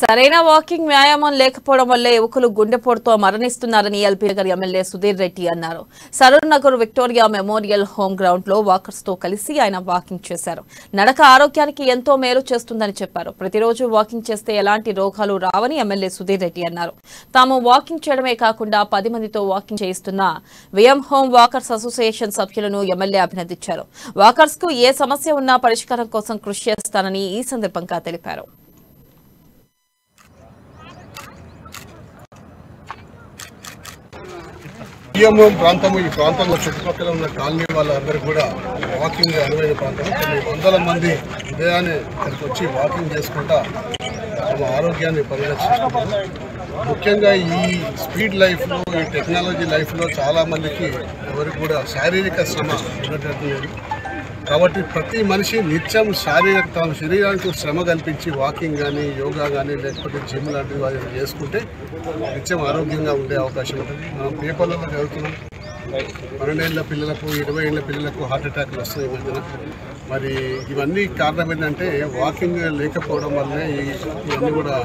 సరైన వాకింగ్ వ్యాయామం లేకపోవడం వల్లే యువకులు గుండెపోటుతో మరణిస్తున్నారని ఎల్పీ నగర్ ఎమ్మెల్యే సుధీర్ రెడ్డి అన్నారు. Saroor Nagar Victoria Memorial home గ్రౌండ్లో వాకర్స్తో కలిసి ఆయన వాకింగ్ చేశారు. నడక ఆరోగ్యానికి ఎంతో మేలు చేస్తుందని చెప్పారు. ప్రతిరోజు వాకింగ్ చేస్తే ఎలాంటి రోగాలు రావని ఎమ్మెల్యే సుధీర్ రెడ్డి అన్నారు. తాము వాకింగ్ చేయడమే కాకుండా పది మందితో వాకింగ్ చేయిస్తున్న విఎం హోమ్ వాకర్స్ అసోసియేషన్ సభ్యులను ఎమ్మెల్యే అభినందించారు. వాకర్స్కు ఏ సమస్య ఉన్నా పరిష్కారం కోసం కృషి చేస్తానని ఈ సందర్భంగా తెలిపారు. పిఎంఓం ప్రాంతం ఈ ప్రాంతంలో చుట్టుపక్కల ఉన్న కాలనీ వాళ్ళందరూ కూడా వాకింగ్ అనువైన ప్రాంతం కొన్ని వందల మంది ఉదయాన్నే ఇక్కడికి వచ్చి వాకింగ్ చేసుకుంటా తమ ఆరోగ్యాన్ని పరిరక్షిస్తున్నారు. ముఖ్యంగా ఈ స్పీడ్ లైఫ్లో ఈ టెక్నాలజీ లైఫ్లో చాలా మందికి ఎవరికి కూడా శారీరక శ్రమ ఉండటం కాబట్టి ప్రతి మనిషి నిత్యం శారీరక తమ శరీరానికి శ్రమ కల్పించి వాకింగ్ కానీ యోగా కానీ లేకపోతే జిమ్ లాంటివి అది చేసుకుంటే నిత్యం ఆరోగ్యంగా ఉండే అవకాశం ఉంటుంది. మనం పేపర్లలో చదువుతున్నాం. పన్నెండేళ్ళ పిల్లలకు ఇరవై ఏళ్ళ పిల్లలకు హార్ట్ అటాక్లు వస్తాయి ఈ మధ్యన. మరి ఇవన్నీ కారణం ఏంటంటే వాకింగ్ లేకపోవడం వల్లే ఈ- ఇవన్నీ కూడా